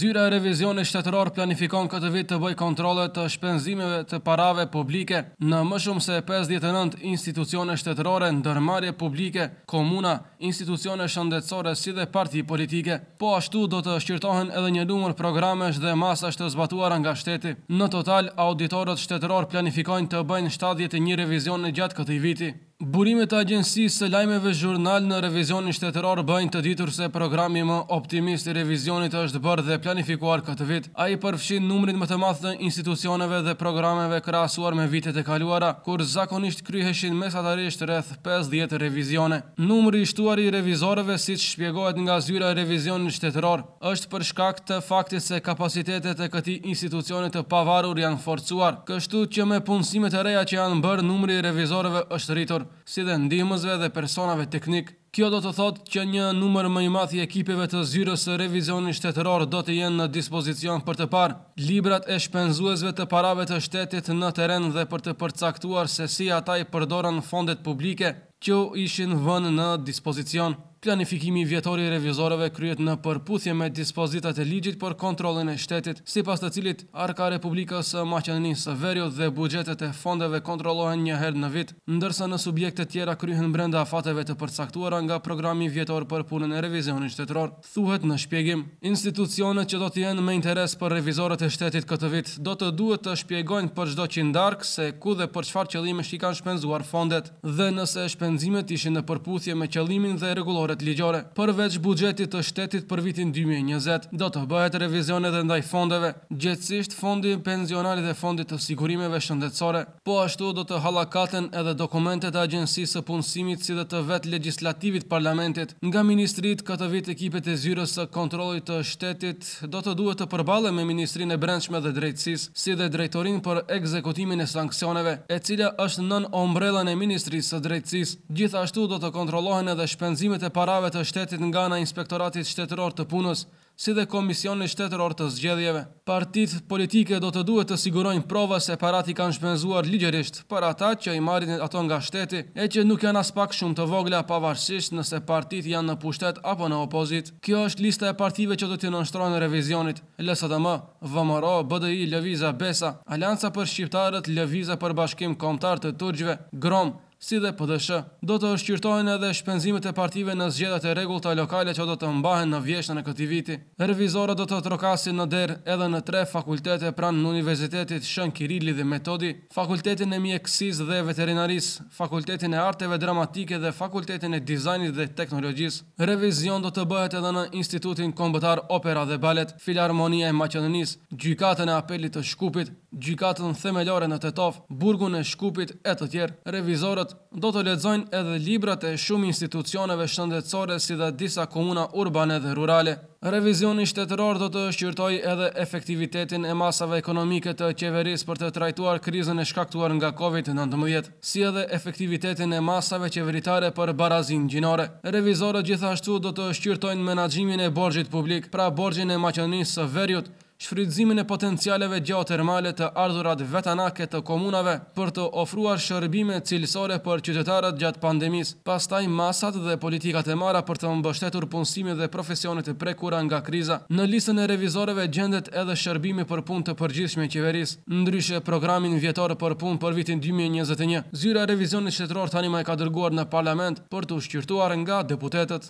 Zyra e Revizionit Shtetëror planifikon këtë vit të bëjë kontrolle të shpenzimeve të parave publike në më shumë se pesëdhjetë e nëntë institucione shtetërore, ndërmarrje publike, komuna, institucione shëndetësore si dhe parti politike. Po ashtu do të shqyrtohen edhe një numër programesh dhe masash të zbatuara nga shteti. Në total, auditorët shtetërorë planifikojnë të bëjnë shtatëdhjetë e një revizione gjatë këtij viti. Burimet e agjencisë së lajmeve Zhurnal në revizionin shtetëror bëjnë të ditur se programi më optimist i revizionit është bërë dhe planifikuar këtë vit. Ai përfshin numrin më të madh të institucioneve dhe programeve krahasuar me vitet e kaluara, kur zakonisht kryheshin mesatarisht rreth pesëdhjetë revizione. Numri i shtuar i revizorëve, siç shpjegohet nga Zyra e Revizionit Shtetëror, është për shkak të faktit se kapacitetet e këtij institucioni të pavarur janë forcuar, kështu që me punësimet e reja që janë bërë numri i revizorëve është rritur, si dhe ndihmësve dhe personave teknikë. Kjo do të thotë që një numër më i madh i ekipeve të Zyrës së Revizionit Shtetëror do të jenë në dispozicion për të parë librat e shpenzuesve të parave të shtetit në terren dhe për të përcaktuar se si ata i përdorën fondet publike. Që u ishin vënë në dispozicion. Planifikimi vjetor i revizorëve kryhet në përputhje me dispozitat e Ligjit për Kontrollin e Shtetit, sipas të cilit arka e Republikës së Maqedonisë së Veriut dhe buxhetet e fondeve kontrollohen një herë në vit, ndërsa në subjektet tjera kryhen brenda afateve të përcaktuara nga Programi Vjetor për Punën e Revizionit Shtetëror. Thuhet në shpjegim, institucionet që do të jenë me interes për revizorët e shtetit këtë vit do të duhet të shpjegojnë për çdo qindarkë se ku dhe për çfarë qëllimesh i kanë shpenzuar fondet dhe nëse shpenzimet ishin në përputhje me qëllimin dhe rregulloret ligjore. Përveç buxhetit të shtetit për vitin dy mijë e njëzet, do të bëhet revizion edhe ndaj fondeve, gjegjësisht Fondi Pensional dhe Fondit të Sigurimeve Shëndetësore. Po ashtu do të hallakaten edhe dokumentet e Agjencisë së Punësimit si dhe të vetë legjislativit parlamentit. Nga ministritë, këtë vit ekipet e Zyrës së Kontrollit të Shtetit do të duhet të përballen me Ministrinë e Brendshme dhe Drejtësisë, si dhe Drejtorinë për Ekzekutimin e Sanksioneve, e cila është nën ombrellën e Ministrisë së Drejtësisë. Gjithashtu do të kontrollohen edhe shpenzimet e parave të shtetit nga ana e Inspektoratit Shtetëror të Punës, si dhe Komisionit Shtetëror të Zgjedhjeve. Partitë politike do të duhet të sigurojnë prova se paratë i kanë shpenzuar ligjërisht për ata që i marrin ato nga shteti e që nuk janë aspak shumë të vogla pavarësisht nëse partitë janë në pushtet apo në opozitë. Kjo është lista e partive që do t'i nënshtrohen revizionit, LSDM, VMRO, BDI, Lëviza Besa, Aleanca për Shqiptarët, Lëviza për Bashkim Kombëtar të Turqve, GROM, si dhe PDSH. Do të shqyrtohen edhe shpenzimet e partive në zgjedhjet e rregullta lokale që do të mbahen në vjeshtën e këtij viti. Revizorët do të trokasin në derë edhe në tre fakultete pranë Universitetit Shën Kirili dhe Metodi, Fakultetin e Mjekësisë dhe Veterinarisë, Fakultetin e Arteve Dramatike dhe Fakultetin e Dizajnit dhe Teknologjisë. Revizion do të bëhet edhe në Institutin Kombëtar Opera dhe Balet, Filharmonia e Maqedonisë, Gjykatën e Apelit të Shkupit, Gjykatën Themelore në Tetovë, burgun e Shkupit e të tjerë. Revizorët do të lexojnë edhe librat e shumë institucioneve shëndetësore si dhe disa komuna urbane dhe rurale. Revizioni shtetëror do të shqyrtojë edhe efektivitetin e masave ekonomike të qeverisë për të trajtuar krizën e shkaktuar nga Covid nëntëmbëdhjetë, si edhe efektivitetin e masave qeveritare për barazinë gjinore. Revizorët gjithashtu do të shqyrtojnë menaxhimin e borxhit publik, pra borxhin e Maqedonisë së Veriut, shfrytëzimin e potencialeve gjeotermale të ardhurat vetanake të komunave për të ofruar shërbime cilësore për qytetarët gjatë pandemisë, pastaj masat dhe politikat e marra për të mbështetur punësimin dhe profesionet e prekura nga kriza. Në listën e revizorëve gjendet edhe Shërbimi për Punë të Përgjithshme e Qeverisë, ndryshe programin vjetor për punë për vitin dy mijë e njëzet e një. Zyra e Revizionit Shtetëror tanimë e ka dërguar në Parlament për t'u shqyrtuar nga deputetët.